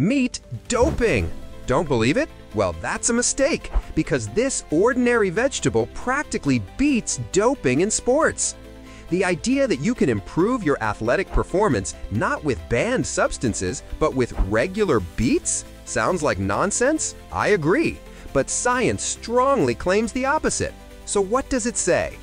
Meet doping. Don't believe it? Well, that's a mistake, because this ordinary vegetable practically beats doping in sports. The idea that you can improve your athletic performance not with banned substances, but with regular beets? Sounds like nonsense? I agree. But science strongly claims the opposite. So what does it say?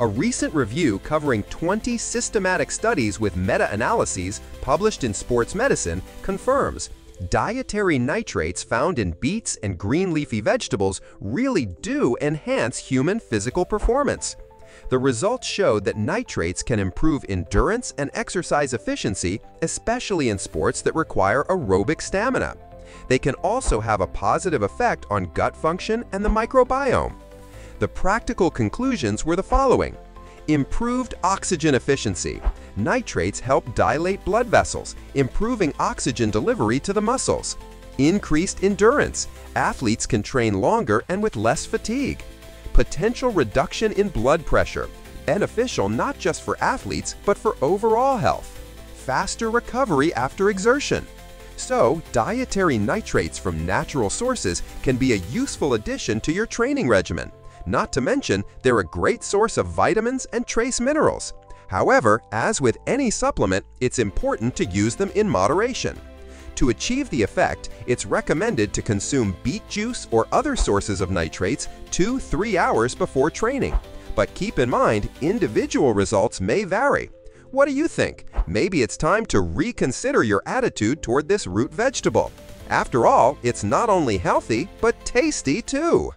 A recent review covering 20 systematic studies with meta-analyses published in Sports Medicine confirms dietary nitrates found in beets and green leafy vegetables really do enhance human physical performance. The results showed that nitrates can improve endurance and exercise efficiency, especially in sports that require aerobic stamina. They can also have a positive effect on gut function and the microbiome. The practical conclusions were the following. Improved oxygen efficiency. Nitrates help dilate blood vessels, improving oxygen delivery to the muscles. Increased endurance. Athletes can train longer and with less fatigue. Potential reduction in blood pressure. Beneficial not just for athletes, but for overall health. Faster recovery after exertion. So, dietary nitrates from natural sources can be a useful addition to your training regimen. Not to mention, they're a great source of vitamins and trace minerals. However, as with any supplement, it's important to use them in moderation. To achieve the effect, it's recommended to consume beet juice or other sources of nitrates 2-3 hours before training. But keep in mind, individual results may vary. What do you think? Maybe it's time to reconsider your attitude toward this root vegetable. After all, it's not only healthy, but tasty too.